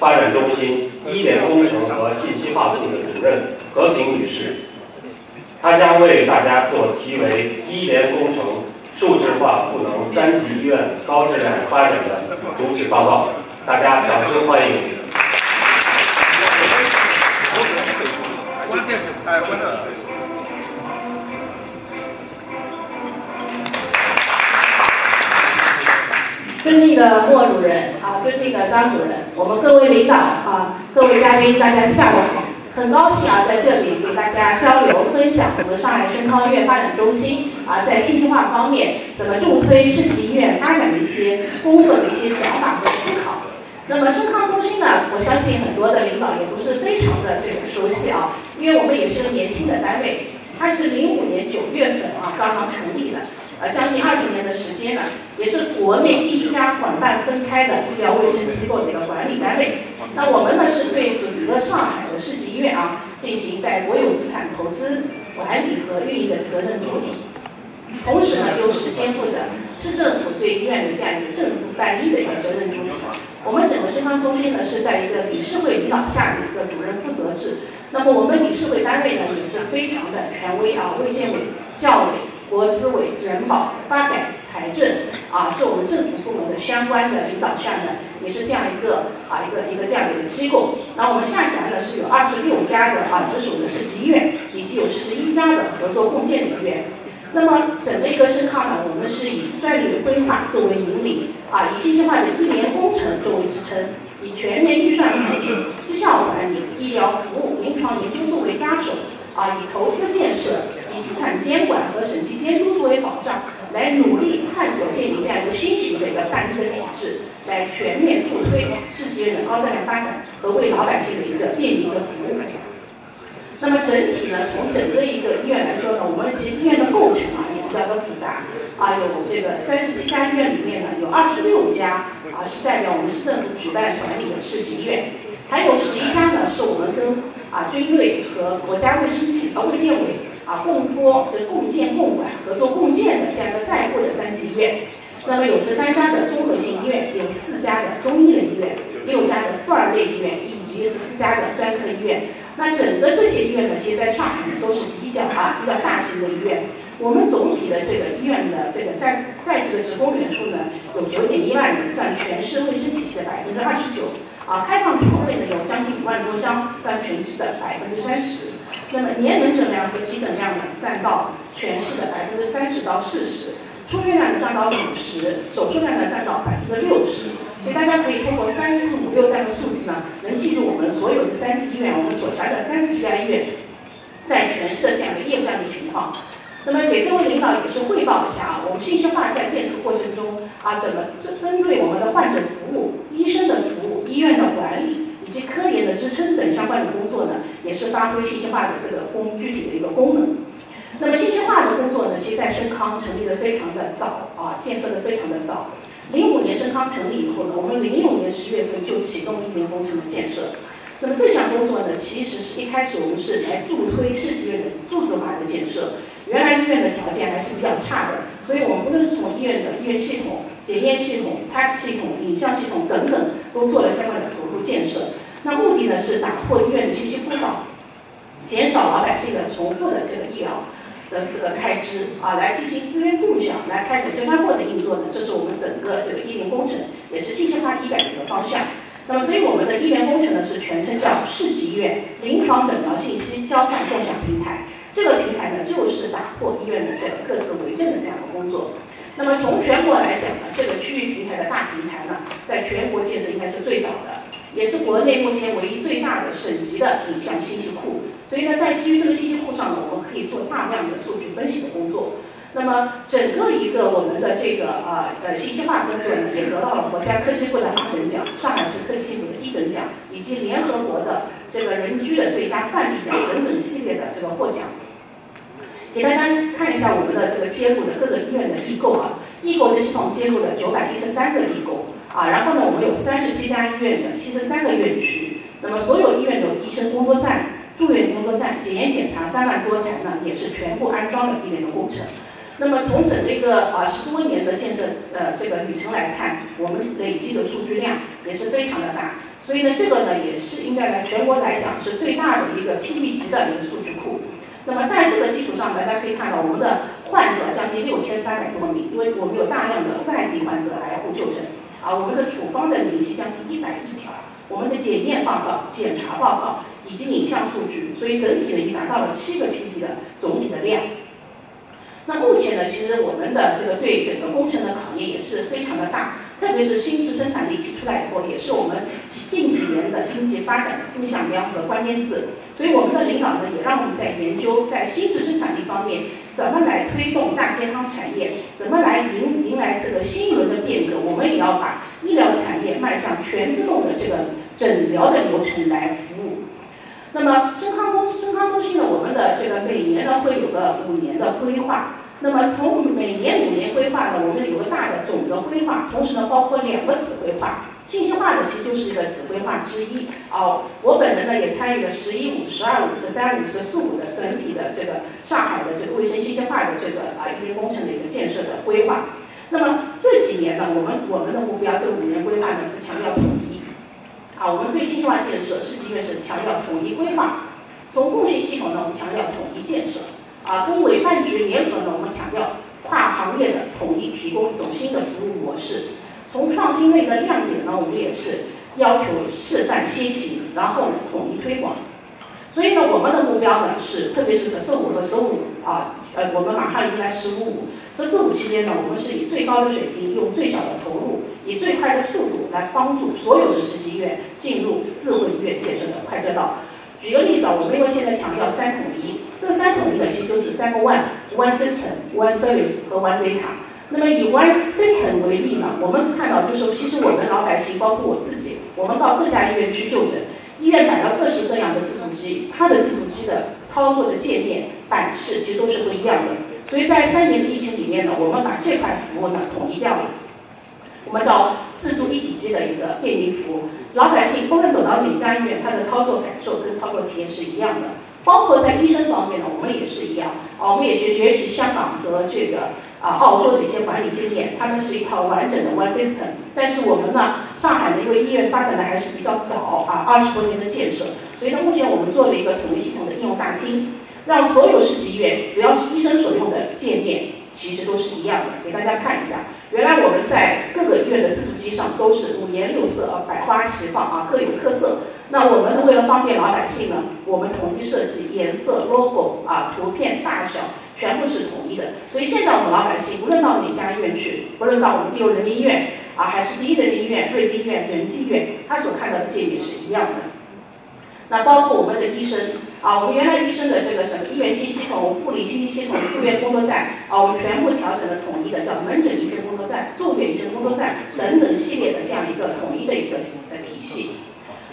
发展中心医联工程和信息化部的主任何平女士，她将为大家做题为“医联工程数字化赋能三级医院高质量发展”的主旨报告。大家掌声欢迎！尊敬的莫主任啊，尊敬的张主任，我们各位领导啊，各位嘉宾，大家下午好！很高兴啊，在这里给大家交流分享我们上海深康医院发展中心啊，在信息化方面怎么助推市级医院发展的一些工作的一些想法和思考。那么深康中心呢，我相信很多的领导也不是非常的这个熟悉啊，因为我们也是个年轻的单位，它是零五年九月份啊刚刚成立的。呃，将近二十年的时间呢，也是国内第一家管办分开的医疗卫生机构的一个管理单位。那我们呢，是对整个上海的市级医院啊，进行在国有资产投资、管理和运营的责任主体。同时呢，又是肩负着市政府对医院的这样一个政府办医的一个责任主体。我们整个生康中心呢，是在一个理事会领导下的一个主任负责制。那么我们理事会单位呢，也是非常的权威啊，卫健委、教委。国资委、人保、发改、财政啊，是我们政府部门的相关的领导下呢，也是这样一个啊一个一个这样的一个机构。那我们下辖呢是有二十六家的啊直属的市级医院，以及有十一家的合作共建的医院。那么整个一个深康呢，我们是以战略规划作为引领啊，以信息化的一年工程作为支撑，以全年预算管理、绩效管理、医疗服务、临床研究作为抓手啊，以投资建设。资产监管和审计监督作为保障，来努力探索建立这样一个新型的一个办医的体制，来全面助推市级医院的高质量发展和为老百姓的一个便民的服务。那么整体呢，从整个一个医院来说呢，我们其实医院的构成啊也比较的复杂啊，有这个三十七家医院里面呢，有二十六家啊是代表我们市政府举办管理的市级医院，还有十一家呢是我们跟啊军队和国家卫生局呃卫健委。啊，共托、这共建、共管、合作共建的这样一个在沪的三级医院，那么有十三家的综合性医院，有四家的中医的医院，六家的妇儿类医院，以及十四家的专科医院。那整个这些医院呢，其实在上海呢都是比较啊比较大型的医院。我们总体的这个医院的这个在在职的职工人数呢，有九点一万人，占全市卫生体系的百分之二十九。啊，开放床位呢有将近五万多张，占全市的百分之三十。那么年门诊量和急诊量呢，占到全市的百分之三十到四十，出院量占到五十，手术量呢占到百分之六十。所以大家可以通过三四五六这样的数字呢，能记住我们所有的三级医院，我们所辖的三十家医院，在全市的这样的业务量的情况。那么给各位领导也是汇报一下啊，我们信息化在建设过程中啊，怎么针针对我们的患者服务、医生的服务、医院的管理。以及科研的支撑等相关的工作呢，也是发挥信息化的这个功具体的一个功能。那么信息化的工作呢，其实在深康成立的非常的早啊，建设的非常的早。零五年深康成立以后呢，我们零六年十月份就启动医联工程的建设。那么这项工作呢，其实是一开始我们是来助推市级医院的数字化的建设。原来医院的条件还是比较差的，所以我们不论是从医院的医院系统、检验系统、PACS 系统、影像系统等等，都做了相关的投入建设。那目的呢是打破医院的信息枯燥，减少老百姓的重复的这个医疗的这个开支啊，来进行资源共享，来开展全方位的运作呢。这是我们整个这个医联工程，也是信息化医改的一个方向。那么，所以我们的医联工程呢是全称叫市级医院临床诊疗信息交换共享平台。这个平台呢就是打破医院的这个各自为政的这样的工作。那么从全国来讲呢，这个区域平台的大平台呢，在全国建设应该是最早的。也是国内目前唯一最大的省级的影像信息库，所以呢，在基于这个信息库上呢，我们可以做大量的数据分析的工作。那么，整个一个我们的这个呃呃信息化工作呢，也得到了国家科技部的二等奖、上海市科技部的一等奖，以及联合国的这个人居的最佳范例奖等等系列的这个获奖。给大家看一下我们的这个接入的各个医院的异构啊，异构的系统接入了九百一十三个异构。啊，然后呢，我们有三十七家医院的七十三个院区，那么所有医院的医生工作站、住院工作站、检验检查三万多台呢，也是全部安装了医联的工程。那么从整这个啊十多年的建设呃这个旅程来看，我们累计的数据量也是非常的大。所以呢，这个呢也是应该来全国来讲是最大的一个 PB 级的一个数据库。那么在这个基础上，大家可以看到我们的患者将近六千三百多名，因为我们有大量的外地患者来沪就诊，啊，我们的处方的明细将近一百一条，我们的检验报告、检查报告以及影像数据，所以整体呢已经达到了七个 PB 的总体的量。那目前呢，其实我们的这个对整个工程的考验也是非常的大，特别是新质生产力提出来以后，也是我们近几年的经济发展的风向标和关键字。所以我们的领导呢，也让我们在研究在新质生产力方面怎么来推动大健康产业，怎么来迎迎来这个新一轮的变革。我们也要把医疗产业迈向全自动的这个诊疗的流程来服务。那么深康中深康中心呢，我们的这个每年呢会有个五年的规划。那么从每年划呢，我们有个大的总的规划，同时呢包括两个子规划。信息化呢其实就是一个子规划之一。哦，我本人呢也参与了“十一五”“十二五”“十三五”“十四五”的整体的这个上海的这个卫生信息化的这个啊一些工程的一个建设的规划。那么这几年呢，我们我们的目标，这五年规划呢是强调统一。啊，我们对信息化建设，市级院是强调统一规划。从供信系统呢，我们强调统一建设。啊，跟委办局联合呢，我们强调跨行业的统一提供一种新的服务模式。从创新类的亮点呢，我们也是要求示范先行，然后统一推广。所以呢，我们的目标呢是，特别是十四五和十五啊，呃，我们马上迎来十五五。十四五期间呢，我们是以最高的水平，用最小的投入，以最快的速度来帮助所有的实习医院进入智慧医院建设的快车道。举个例子啊，我们因为现在强调三统一，这三统一呢其实就是三个 one，one system，one service 和 one data。那么以 one system 为例呢，我们看到就是其实我们老百姓，包括我自己，我们到各家医院去就诊，医院摆了各式各样的自助机，它的自助机的操作的界面版式其实都是不一样的。所以在三年的疫情里面呢，我们把这块服务呢统一掉了。我们叫自助一体机的一个便民服务，老百姓不论走到哪家医院，他的操作感受跟操作体验是一样的。包括在医生方面呢，我们也是一样啊，我们也去学习香港和这个啊澳洲的一些管理经验，他们是一套完整的 One System。但是我们呢，上海的一个医院发展的还是比较早啊，二十多年的建设，所以呢，目前我们做了一个统一系统的应用大厅，让所有市级医院只要是医生所用的界面，其实都是一样的，给大家看一下。原来我们在各个医院的自助机上都是五颜六色啊，百花齐放啊，各有特色。那我们，为了方便老百姓呢，我们统一设计颜色、logo 啊、图片大小全部是统一的。所以现在我们老百姓无论到哪家医院去，无论到我们第六人民医院啊，还是第一人民医院、瑞金医院、仁济医院，他所看到的界面是一样的。那包括我们的医生啊，我们原来医生的这个什么医院信息系统、护理信息系统、住院工作站啊，我们全部调整了统一的，叫门诊医生工作站、住院医生工作站等等系列的这样一个统一的一个的体系。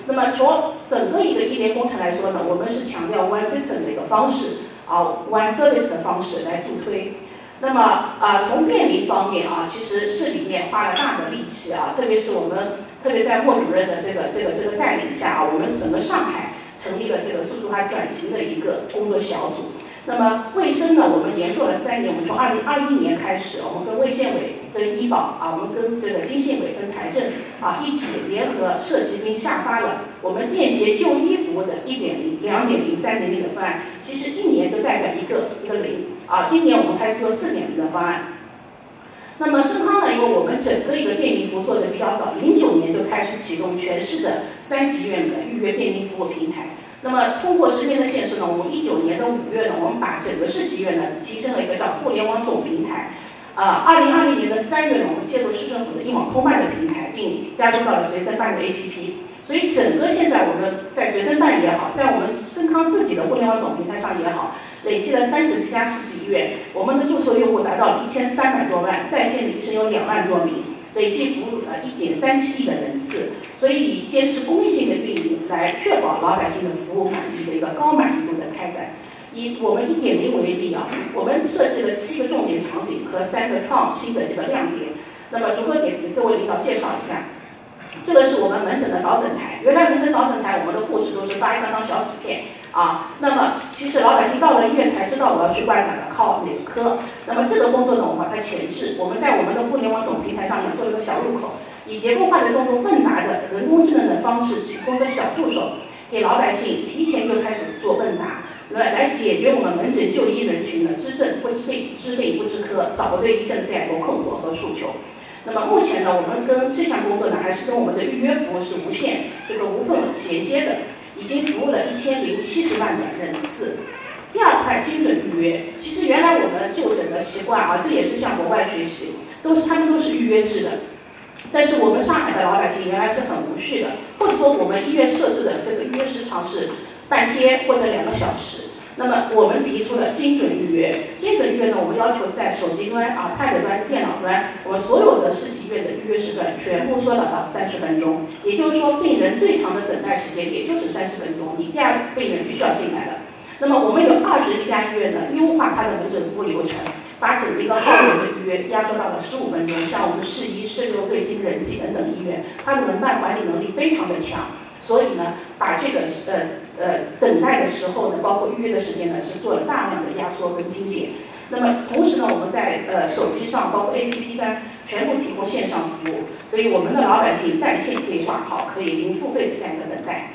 那么从整个一个医疗工程来说呢，我们是强调 one system 的一个方式啊，one service 的方式来助推。那么啊，从便民方面啊，其实市里面花了大的力气啊，特别是我们特别在莫主任的这个这个这个带领下啊，我们整个上海成立了这个数字化转型的一个工作小组。那么卫生呢，我们连做了三年，我们从二零二一年开始，我们跟卫健委、跟医保啊，我们跟这个经信委、跟财政啊一起联合设计并下发了我们便捷就医服务的一点零、两点零、三点零的方案。其实一年就代表一个一个零啊。今年我们开始做四点零的方案。那么深康呢，因为我们整个一个便民服务做的比较早，零九年就开始启动全市的三级医院的预约便民服务平台。那么通过十年的建设呢，我们一九年的五月呢，我们把整个市级医院呢提升了一个叫互联网总平台。啊，二零二零年的三月呢，我们借助市政府的一网通办的平台，并加入到了随身办的 APP。所以整个现在我们在随身办也好，在我们深康自己的互联网总平台上也好，累计了三十七家市级医院，我们的注册用户达到一千三百多万，在线的医生有两万多名。累计服务了一点三七亿的人次，所以以坚持公益性的运营来确保老百姓的服务满意的一个高满意度的开展。以我们一点零为例啊，我们设计了七个重点场景和三个创新的这个亮点。那么逐个点给各位领导介绍一下。这个是我们门诊的导诊台，原来门诊导诊台我们的护士都是发一张张小纸片。啊，那么其实老百姓到了医院才知道我要去挂哪个靠哪个科。那么这个工作呢，我们把它前置，我们在我们的互联网总平台上面做一个小入口，以结构化的动作问答的人工智能的方式，提供一个小助手，给老百姓提前就开始做问答，来来解决我们门诊就医人群的知症不知病、知病不知科、找不对医生的这样一个困惑和诉求。那么目前呢，我们跟这项工作呢，还是跟我们的预约服务是无限这个无缝衔接的，已经服务了一千零七十万的人次。第二块精准预约，其实原来我们就诊的习惯啊，这也是向国外学习，都是他们都是预约制的。但是我们上海的老百姓原来是很无序的，或者说我们医院设置的这个预约时长是半天或者两个小时。那么我们提出了精准预约，精准预约呢，我们要求在手机端啊、pad 端、电脑端，我们所有的市级医院的预约时段全部缩短到三十分钟。也就是说，病人最长的等待时间也就是三十分钟，你第二病人必须要进来了。那么我们有二十一家医院呢，优化它的门诊服务流程，把整个一个号源的预约压缩到了十五分钟。像我们市医、市六、瑞金、仁济等等医院，它的门办管理能力非常的强。所以呢，把这个呃呃等待的时候呢，包括预约的时间呢，是做了大量的压缩跟精简。那么同时呢，我们在呃手机上，包括 APP 端，全部提供线上服务，所以我们的老百姓在线可以挂号，可以零付费的这样一个等待。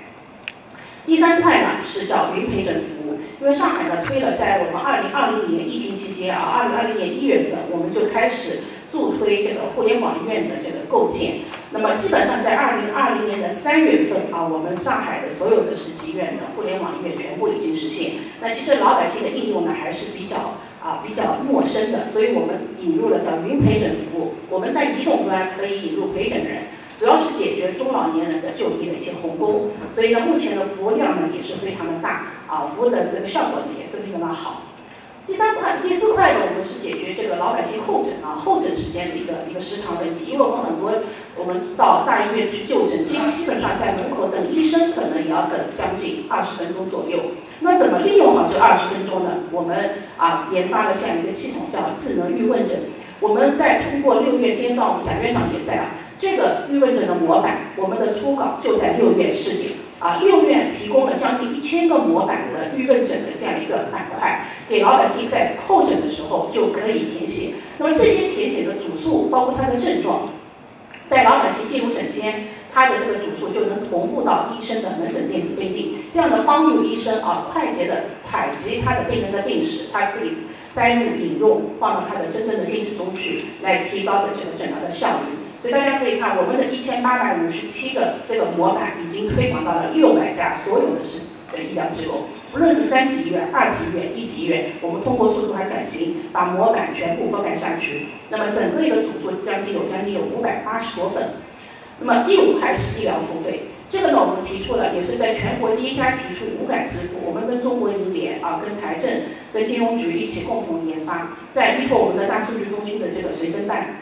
第三块呢是叫云陪诊服务，因为上海呢推了，在我们二零二零年疫情期间啊，二零二零年一月份我们就开始。助推这个互联网医院的这个构建，那么基本上在二零二零年的三月份啊，我们上海的所有的市级医院的互联网医院全部已经实现。那其实老百姓的应用呢还是比较啊比较陌生的，所以我们引入了叫云陪诊服务。我们在移动端可以引入陪诊人，主要是解决中老年人的就医的一些鸿沟。所以呢，目前的服务量呢也是非常的大啊，服务的这个效果呢也是非常的好。第三块、第四块呢，我们是解决这个老百姓候诊啊、候诊时间的一个一个时长问题。因为我们很多，我们到大医院去就诊，基基本上在门口等医生，可能也要等将近二十分钟左右。那怎么利用好这二十分钟呢？我们啊研发了这样一个系统，叫智能预问诊。我们在通过六院天道，贾院长也在啊，这个预问诊的模板，我们的初稿就在六院试点。啊，六院提供了将近一千个模板的预问诊的这样一个板块，给老百姓在候诊的时候就可以填写。那么这些填写的主诉，包括他的症状，在老百姓进入诊间，他的这个主诉就能同步到医生的门诊电子病历，这样的帮助医生啊快捷的采集他的病人的病史，他可以摘录引用，放到他的真正的病史中去，来提高的这个诊疗的效率。所以大家可以看，我们的一千八百五十七个这个模板已经推广到了六百家所有的市的医疗机构，不论是三级医院、二级医院、一级医院，我们通过数字化转型，把模板全部覆盖下去。那么整个一个组数将近有将近有五百八十多份。那么第五块是医疗付费，这个呢我们提出了，也是在全国第一家提出无感支付。我们跟中国银联啊、跟财政、跟金融局一起共同研发，在依托我们的大数据中心的这个随身办。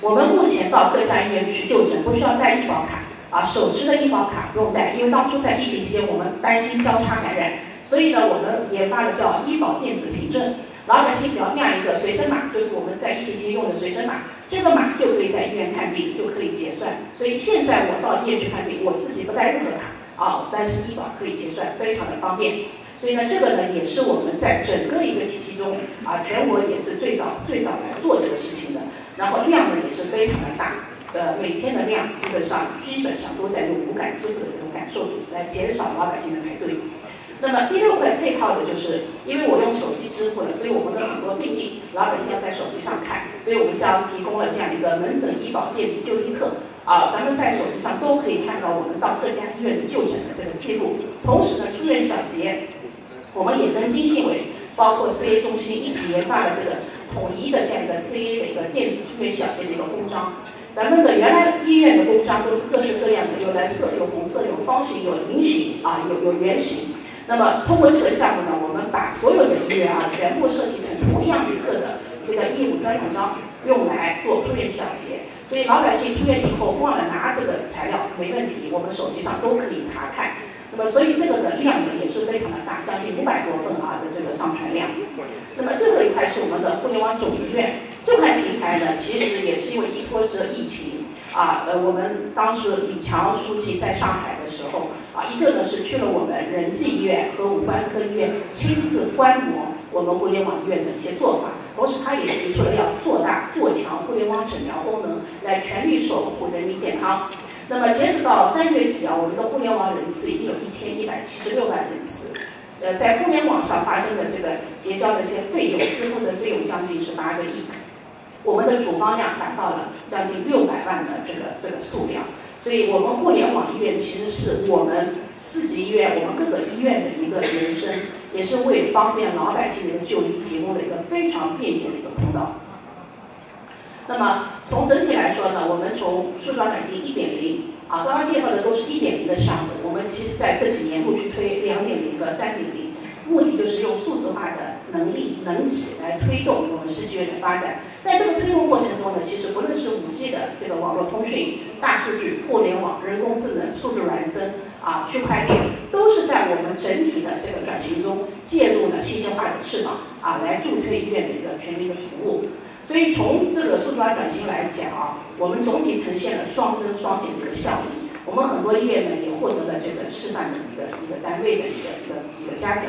我们目前到各家医院去就诊，不需要带医保卡啊，手持的医保卡不用带，因为当初在疫情期间，我们担心交叉感染，所以呢，我们研发了叫医保电子凭证，老百姓只要亮一个随身码，就是我们在疫情期间用的随身码，这个码就可以在医院看病，就可以结算。所以现在我到医院去看病，我自己不带任何卡啊，但是医保可以结算，非常的方便。所以呢，这个呢也是我们在整个一个体系中啊，全国也是最早最早来做这个事情的。然后量呢也是非常的大，呃，每天的量基本上基本上都在用无感支付的这种感受来减少老百姓的排队。那么第六块配套的就是，因为我用手机支付了，所以我们的很多病例老百姓要在手机上看，所以我们将提供了这样一个门诊医保便利就医册啊，咱们在手机上都可以看到我们到各家医院就诊的这个记录。同时呢，出院小结，我们也跟经信委包括 CA 中心一起研发了这个。统一的这样一个 CA 的一个电子出院小结的一个公章，咱们的原来医院的公章都是各式各样的，有蓝色、有红色、有方形、有菱形啊，有有圆形。那么通过这个项目呢，我们把所有的医院啊全部设计成同样一个的这个义务专用章，用来做出院小结。所以老百姓出院以后忘了拿这个材料没问题，我们手机上都可以查看。那么，所以这个的量呢也是非常的大，将近五百多份啊的这个上传量。那么最后一块是我们的互联网总医院这块平台呢，其实也是因为依托着疫情啊，呃，我们当时李强书记在上海的时候啊，一个呢是去了我们仁济医院和五官科医院，亲自观摩我们互联网医院的一些做法，同时他也提出了要做大做强互联网诊疗功能，来全力守护人民健康。那么截止到三月底啊，我们的互联网人次已经有一千一百七十六万人次，呃，在互联网上发生的这个结交的一些费用支付的费用将近十八个亿，我们的处方量达到了将近六百万的这个这个数量，所以我们互联网医院其实是我们四级医院、我们各个医院的一个延伸，也是为方便老百姓的就医提供了一个非常便捷的一个通道。那么从整体来说呢，我们从数字化转型一点零啊，刚刚介绍的都是一点零的项目，我们其实在这几年陆续推两点零和三点零，目的就是用数字化的能力能级来推动我们世纪院的发展。在这个推动过程中呢，其实不论是五 G 的这个网络通讯、大数据、互联网、人工智能、数字孪生啊、区块链，都是在我们整体的这个转型中介入了信息化的翅膀啊，来助推医院的一个全民的服务。所以从这个数字化转型来讲啊，我们总体呈现了双增双减的一个效益。我们很多医院呢也获得了这个示范的一个一个单位的一个一个一个嘉奖。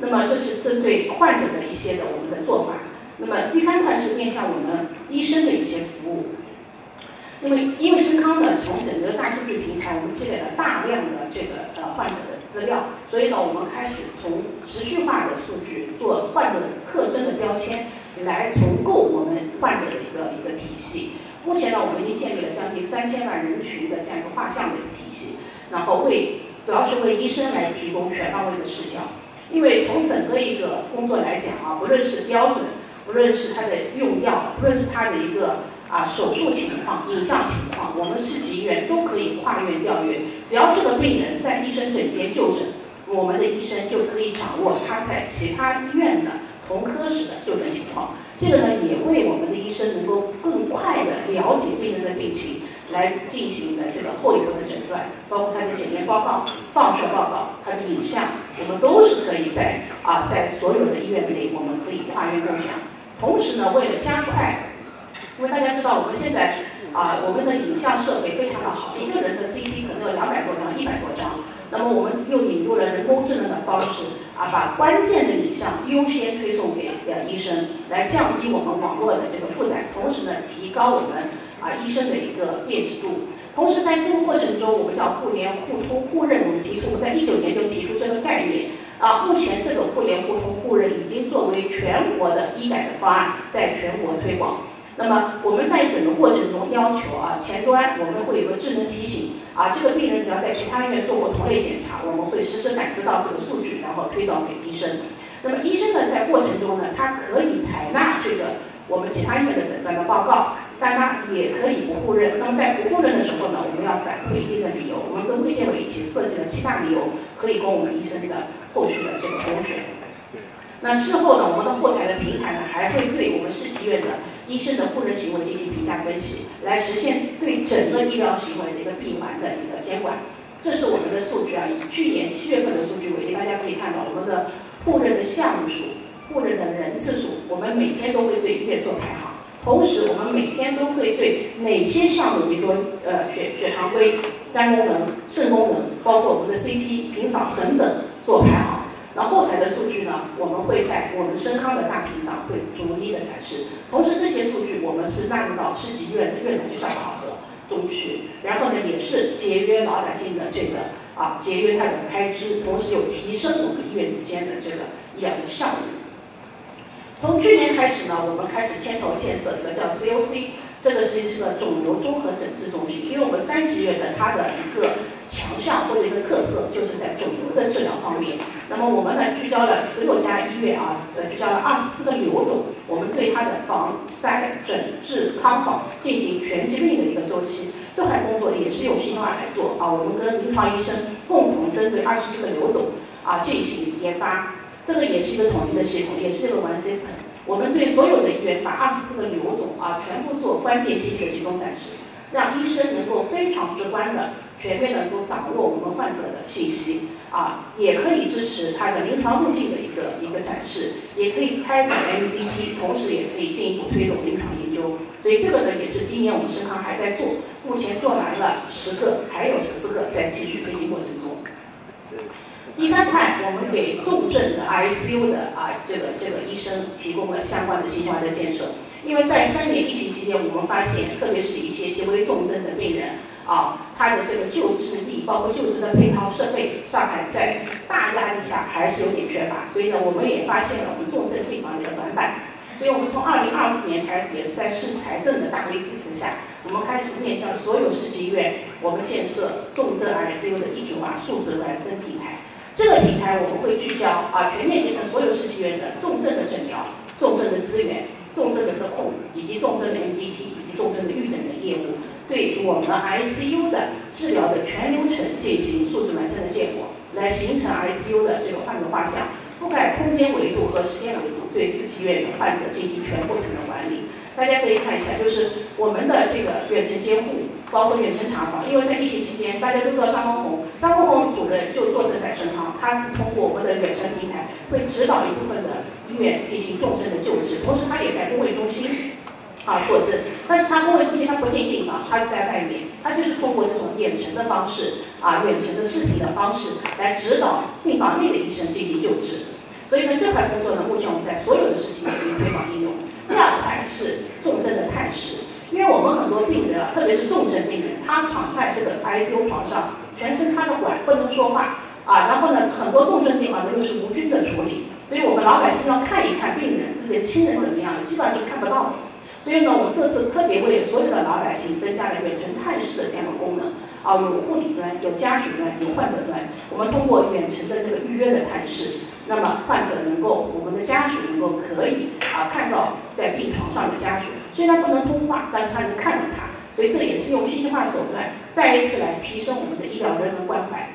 那么这是针对患者的一些的我们的做法。那么第三块是面向我们医生的一些服务。那么因为深康呢，从整个大数据平台，我们积累了大量的这个呃患者的资料，所以呢，我们开始从持续化的数据做患者的特征的标签。来重构我们患者的一个一个体系。目前呢，我们已经建立了将近三千万人群的这样一个画像的一个体系，然后为主要是为医生来提供全方位的视角。因为从整个一个工作来讲啊，不论是标准，不论是他的用药，不论是他的一个啊手术情况、影像情况，我们市级医院都可以跨院调阅。只要这个病人在医生诊间就诊，我们的医生就可以掌握他在其他医院的。同科室的就诊情况，这个呢也为我们的医生能够更快的了解病人的病情，来进行的这个后一步的诊断，包括他的检验报告、放射报告、他的影像，我们都是可以在啊在所有的医院内，我们可以跨院共享。同时呢，为了加快，因为大家知道我们现在啊我们的影像设备非常的好，一个人的 CT 可能有两百多张、一百多张。那么我们又引入了人工智能的方式啊，把关键的影像优先推送给呃医生，来降低我们网络的这个负载，同时呢提高我们啊医生的一个辨识度。同时在这个过程中，我们叫互联互通互认，我们提出我们在一九年就提出这个概念啊。目前这个互联互通互认已经作为全国的医改的方案，在全国推广。那么我们在整个过程中要求啊，前端我们会有个智能提醒啊，这个病人只要在其他医院做过同类检查，我们会实时感知到这个数据，然后推导给医生。那么医生呢，在过程中呢，他可以采纳这个我们其他医院的诊断的报告，但他也可以不互认。那么在不互认的时候呢，我们要反馈一定的理由。我们跟卫健委一起设计了七大理由，可以供我们医生的后续的这个勾选。那事后呢，我们的后台的平台呢，还会对我们市级医院的医生的护认行为进行评价分析，来实现对整个医疗行为的一个闭环的一个监管。这是我们的数据啊，以去年七月份的数据为例，大家可以看到我们的护认的项目数、护认的人次数，我们每天都会对医院做排行。同时，我们每天都会对哪些项目，比如说呃血血常规、肝功能、肾功能，包括我们的 CT、平扫等等做排行。那后台的数据呢？我们会在我们深康的大屏上会逐一的展示。同时，这些数据我们是纳入到市级医院的院绩效考核中去，然后呢，也是节约老百姓的这个啊，节约他的开支，同时有提升我们医院之间的这个医疗的效率。从去年开始呢，我们开始牵头建设一个叫 COC，这个是一个肿瘤综合诊治中心，因为我们三级医院的它的一个。强项或者一个特色，就是在肿瘤的治疗方面。那么我们呢，聚焦了十六家医院啊，呃，聚焦了二十四个瘤种，我们对它的防筛诊治康复进行全疾病的一个周期。这块工作也是由新华来做啊，我们跟临床医生共同针对二十四个瘤种啊进行研发。这个也是一个统一的系统，也是一个 one system。我们对所有的医院把二十四个瘤种啊全部做关键信息的集中展示。让医生能够非常直观的、全面的能够掌握我们患者的信息啊，也可以支持他的临床路径的一个一个展示，也可以开展 MVP，同时也可以进一步推动临床研究。所以这个呢，也是今年我们深康还在做，目前做完了十个，还有十四个在继续推进过程中。第三块，我们给重症的 ICU 的啊这个这个医生提供了相关的信息化的建设。因为在三年疫情期间，我们发现，特别是一些极为重症的病人啊，他的这个救治力，包括救治的配套设备，上海在大压力下还是有点缺乏。所以呢，我们也发现了我们重症病房的一个短板。所以我们从二零二四年开始，也是在市财政的大力支持下，我们开始面向所有市级医院，我们建设重症 ICU 的一体化数字孪生平台。这个平台我们会聚焦啊，全面集成所有市级医院的重症的诊疗、重症的资源。重症的这控，以及重症的 NDT 以及重症的预诊的业务，对我们 ICU 的治疗的全流程进行数字孪生的结果，来形成 ICU 的这个患者画像，覆盖空间维度和时间维度，对四期院的患者进行全过程的管理。大家可以看一下，就是我们的这个远程监护，包括远程查房，因为在疫情期间，大家都知道张文红，张文红主任就坐镇在盛康，他是通过我们的远程平台，会指导一部分的。医院进行重症的救治，同时他也在公卫中心啊坐镇，但是他公卫中心他不进病房，他是在外面，他就是通过这种远程的方式啊，远程的视频的方式来指导病房内的医生进行救治。所以呢，这块工作呢，目前我们在所有的事情进行推广应用。第二块是重症的探视，因为我们很多病人啊，特别是重症病人，他躺在这个 ICU 床上，全身插着管，不能说话啊，然后呢，很多重症病房呢又是无菌的处理。所以我们老百姓要看一看病人自己的亲人怎么样，基本上就看不到。所以呢，我们这次特别为所有的老百姓增加了远程探视的这样的功能。啊，有护理端，有家属端，有患者端。我们通过远程的这个预约的探视，那么患者能够，我们的家属能够可以啊看到在病床上的家属，虽然不能通话，但是他能看到他。所以这也是用信息化手段再一次来提升我们的医疗人文关怀。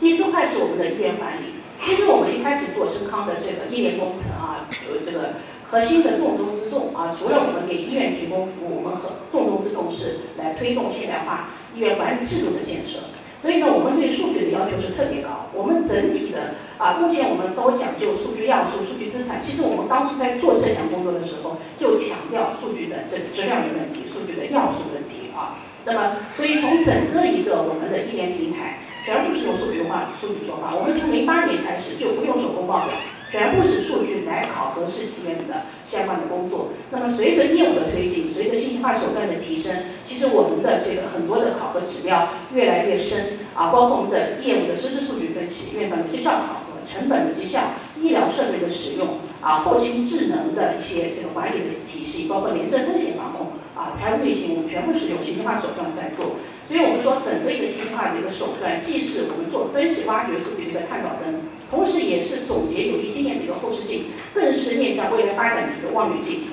第四块是我们的医院管理。其实我们一开始做深康的这个医联工程啊，呃，这个核心的重中之重啊，除了我们给医院提供服务，我们和重中之重是来推动现代化医院管理制度的建设。所以呢，我们对数据的要求是特别高。我们整体的啊，目前我们都讲究数据要素、数据资产。其实我们当初在做这项工作的时候，就强调数据的这质量的问题、数据的要素问题啊。那么，所以从整个一个我们的医联平台。全部是用数据化、数据说话。我们从零八年开始就不用手工报表，全部是数据来考核市级医院的相关的工作。那么随着业务的推进，随着信息化手段的提升，其实我们的这个很多的考核指标越来越深啊，包括我们的业务的实时数据分析、院长的绩效考核、成本的绩效、医疗设备的使用啊、后勤智能的一些这个管理的体系，包括廉政风险防控啊、财务运行，我们全部是用信息化手段在做。所以我们说，整个一个信息化的一个手段，既是我们做分析、挖掘数据的一个探照灯，同时也是总结有益经验的一个后视镜，更是面向未来发展的一个望远镜。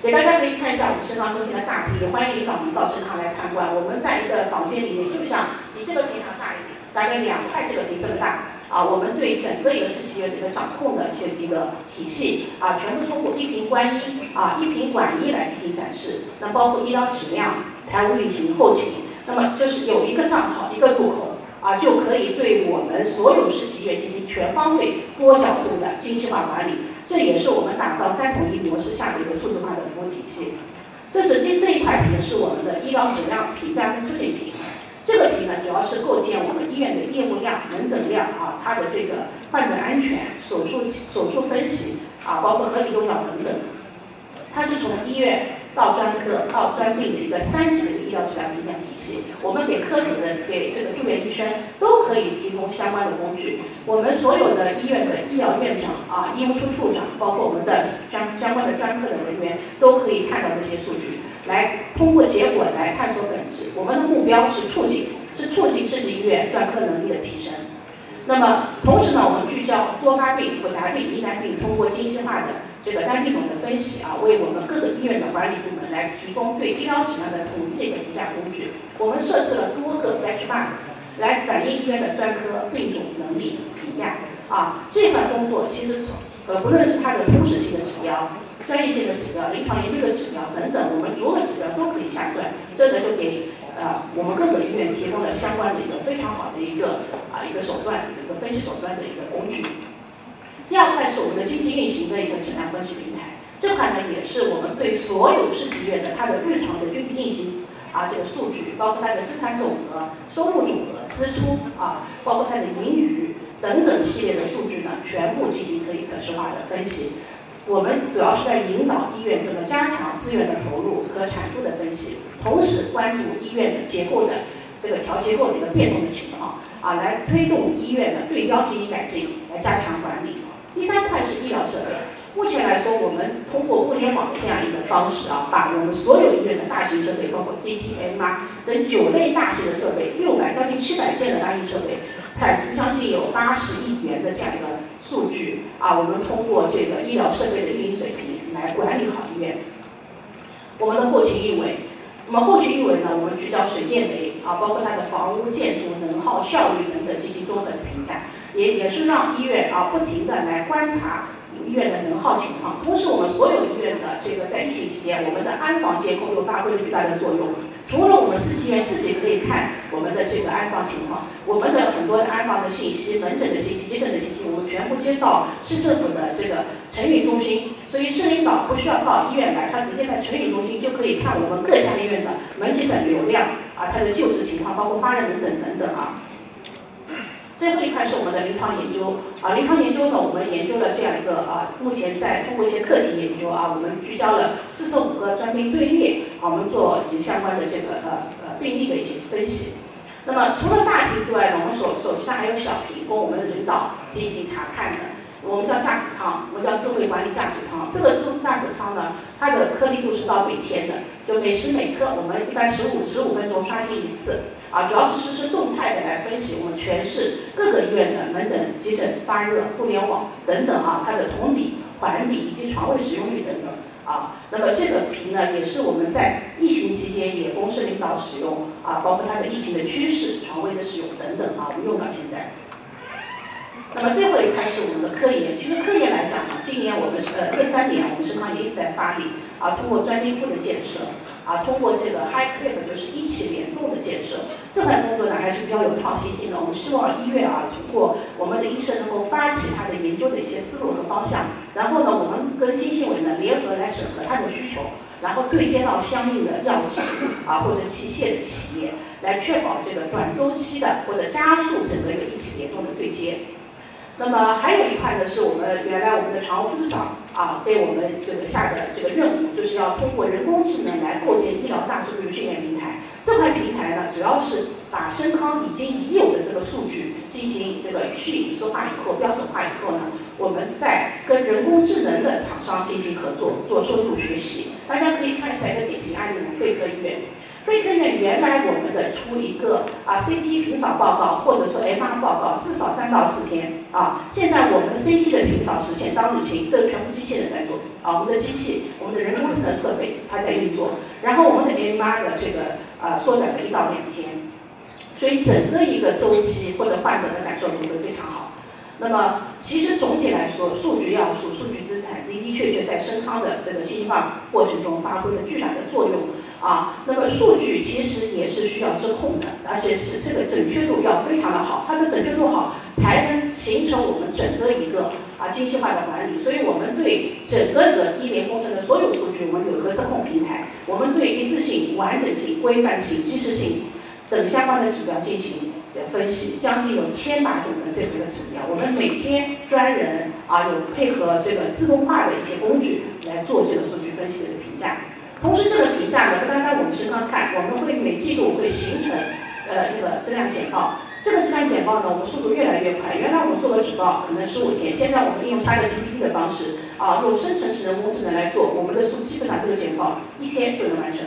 给大家可以看一下我们深康中心的大厅，也欢迎领导们到食堂来参观。我们在一个房间里面，就像比这个平常大一点，大概两块这个屏这么大啊。我们对整个一个市级医院的一个掌控的一些一个体系啊，全部通过一屏观音啊、一屏管一来进行展示。那包括医疗质量。财务运行后勤，那么就是有一个账号一个入口啊，就可以对我们所有实体医院进行全方位、多角度的精细化管理。这也是我们打造三统一模式下的一个数字化的服务体系。这是这这一块屏是我们的医疗质量评价跟促进屏，这个屏呢主要是构建我们医院的业务量、门诊量啊，它的这个患者安全、手术手术分析啊，包括合理用药等等。它是从医院。到专科到专病的一个三级的一个医疗质量评价体系，我们给科主任、给这个住院医生都可以提供相关的工具。我们所有的医院的医疗院长啊、医务处处长，包括我们的相相关的专科的人员，都可以看到这些数据，来通过结果来探索本质。我们的目标是促进，是促进市级医院专科能力的提升。那么同时呢，我们聚焦多发病、复杂病、疑难病，通过精细化的。这个单病种的分析啊，为我们各个医院的管理部门来提供对医疗质量的统一的一个评价工具。我们设置了多个 benchmark 来反映医院的专科病种能力评价啊。这块工作其实呃不论是它的通识性的指标、专业性的指标、临床研究的指标等等，我们逐个指标都可以下转。这个就给呃我们各个医院提供了相关的一个非常好的一个啊一个手段，一个分析手段的一个工具。经济运行的一个质量分析平台，这块呢也是我们对所有市级医院的它的日常的经济运行啊这个数据，包括它的资产总额、收入总额、支出啊，包括它的盈余等等系列的数据呢，全部进行可以可视化的分析。我们主要是在引导医院这个加强资源的投入和产出的分析，同时关注医院的结构的这个调结构的一个变动的情况啊，来推动医院的对标进行改进，来加强管理。第三块是医疗设备。目前来说，我们通过物联网的这样一个方式啊，把我们所有医院的大型设备，包括 CT、MR 等九类大型的设备，六百将近七百件的大型设备，产值将近有八十亿元的这样一个数据啊，我们通过这个医疗设备的运营水平来管理好医院。我们的后勤运维，那么后勤运维呢，我们聚焦水电煤啊，包括它的房屋建筑能耗效率等等进行综合的评价，也也是让医院啊不停的来观察。医院的能耗情况，同时我们所有医院的这个在疫情期间，我们的安防监控又发挥了巨大的作用。除了我们四级医院自己可以看我们的这个安防情况，我们的很多的安防的信息、门诊的信息、急诊的信息，我们全部接到市政府的这个承运中心，所以市领导不需要到医院来，他直接在承运中心就可以看我们各家医院的门诊的流量啊，它的救治情况，包括发热门诊等等啊。最后一块是我们的临床研究啊，临床研究呢，我们研究了这样一个啊，目前在通过一些课题研究啊，我们聚焦了四十五个专病队列啊，我们做相关的这个呃呃病例的一些分析。那么除了大屏之外呢，我们手手机上还有小屏供我们的领导进行查看的，我们叫驾驶舱，我们叫智慧管理驾驶舱。这个智慧驾驶舱呢，它的颗粒度是到每天的，就每时每刻我们一般十五十五分钟刷新一次。啊，主要是实时动态的来分析我们全市各个医院的门诊、急诊、发热、互联网等等啊，它的同比、环比以及床位使用率等等啊。那么这个屏呢，也是我们在疫情期间也公示领导使用啊，包括它的疫情的趋势、床位的使用等等啊，我们用到现在。那么最后一块是我们的科研，其实科研来讲呢，今年我们是呃这三年我们深康也一直在发力啊，通过专精库的建设。啊，通过这个 high clip 就是一起联动的建设，这块工作呢还是比较有创新性的。我们希望医院啊，通过我们的医生能够发起他的研究的一些思路和方向，然后呢，我们跟经信委呢联合来审核他的需求，然后对接到相应的药企啊或者器械的企业，来确保这个短周期的或者加速整个一个一起联动的对接。那么还有一块呢，是我们原来我们的常务副市长啊，给我们这个下的这个任务，就是要通过人工智能来构建医疗大数据训练平台。这块平台呢，主要是把深康已经已有的这个数据进行这个去隐私化以后、标准化以后呢，我们再跟人工智能的厂商进行合作，做深度学习。大家可以看一下一个典型案例，肺科医院。肺科院原来我们的出一个啊 CT 平扫报告或者说 MR 报告至少三到四天啊，现在我们 CT 的平扫实现当日清，这全部机器人在做啊，我们的机器，我们的人工智能设备它在运作，然后我们的 MR 的这个啊缩短了一到两天，所以整个一个周期或者患者的感受都会非常好。那么其实总体来说，数据要素、数据资产的的确确在深康的这个信息化过程中发挥了巨大的作用。啊，那么数据其实也是需要质控的，而且是这个准确度要非常的好，它的准确度好才能形成我们整个一个啊精细化的管理。所以我们对整个的医联工程的所有数据，我们有一个质控平台，我们对一致性、完整性、规范性、及时性等相关的指标进行分析，将近有千把种的这个指标，我们每天专人啊有配合这个自动化的一些工具来做这个数据分析的评价。同时，这个评价呢，不单单我们是刚看，我们会每季度会形成呃一个质量简报。这个质量简报呢，我们速度越来越快。原来我们做的纸报可能十五天，现在我们利用 ChatGPT 的方式啊，用生成式人工智能来做，我们的数基本上这个简报一天就能完成。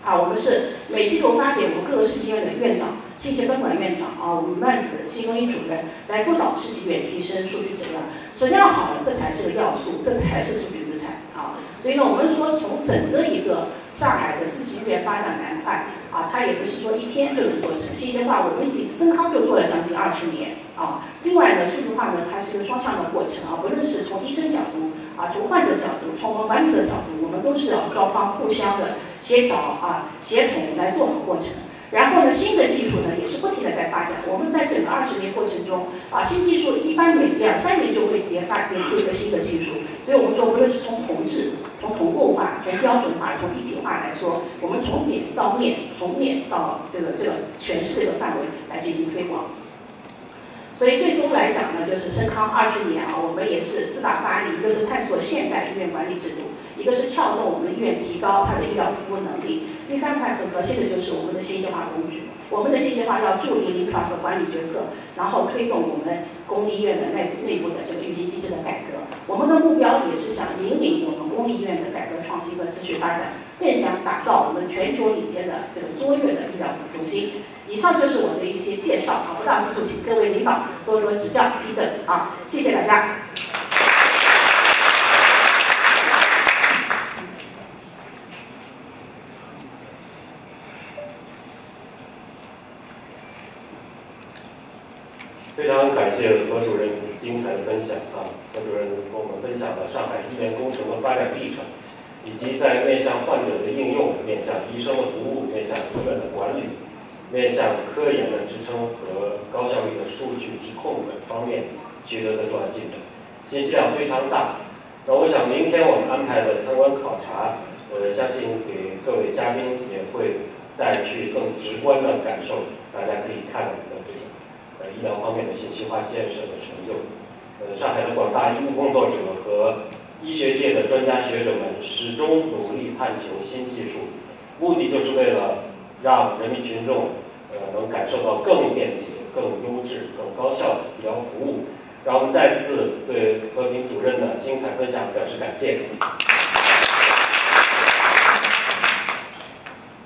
啊，我们是每季度发给我们各个市级院的院长、信息分管院长啊，我们班主任、新中医主任来督导市级院提升数据质量。质量好了，这才是个要素，这才是数据。所以呢，我们说从整个一个上海的四级医院发展来看，啊，它也不是说一天就能做成。信息化，我们已经深康就做了将近二十年啊。另外呢，数字化呢，它是一个双向的过程啊，不论是从医生角度啊，从患者角度，从我们管理者角度，我们都是要双方互相的协调啊、协同来做好过程。然后呢，新的技术呢也是不停的在发展。我们在整个二十年过程中，啊，新技术一般每两三年就会研发研出一个新的技术，所以我们说，无论是从同质、从同构化、从标准化、从一体化来说，我们从点到面，从面到这个这个全市这个范围来进行推广。所以最终来讲呢，就是深康二十年啊，我们也是四大发力，一个是探索现代医院管理制度，一个是撬动我们医院提高它的医疗服务能力，第三块很核心的就是我们的信息化工具。我们的信息化要助力临床和管理决策，然后推动我们公立医院的内内部的这个运行机制的改革。我们的目标也是想引领我们公立医院的改革创新和持续发展，更想打造我们全球领先的这个卓越的医疗服务中心。以上就是我的一些介绍啊，不到之处请各位领导多多指教批准啊，谢谢大家。非常感谢何主任精彩的分享啊！何主任跟我们分享了上海医联工程的发展历程，以及在面向患者的应用、面向医生的服务、面向医院的管理、面向科研的支撑和高效率的数据质控等方面取得的重要进展，信息量非常大。那我想明天我们安排的参观考察，我，相信给各位嘉宾也会带去更直观的感受，大家可以看。医疗方面的信息化建设的成就，呃，上海的广大医务工作者和医学界的专家学者们始终努力探求新技术，目的就是为了让人民群众呃能感受到更便捷、更优质、更高效的医疗服务。让我们再次对和平主任的精彩分享表示感谢。